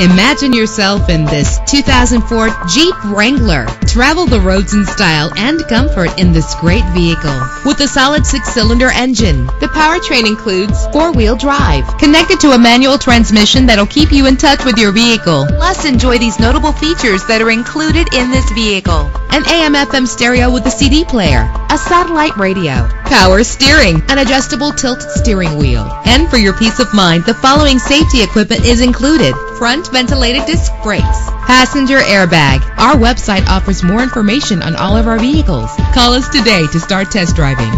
Imagine yourself in this 2004 Jeep Wrangler. Travel the roads in style and comfort in this great vehicle. With a solid six-cylinder engine, the powertrain includes four-wheel drive, connected to a manual transmission that'll keep you in touch with your vehicle. Plus, enjoy these notable features that are included in this vehicle. An AM-FM stereo with a CD player, a satellite radio, power steering, an adjustable tilt steering wheel. And for your peace of mind, the following safety equipment is included. Front ventilated disc brakes, passenger airbag. Our website offers more information on all of our vehicles. Call us today to start test driving.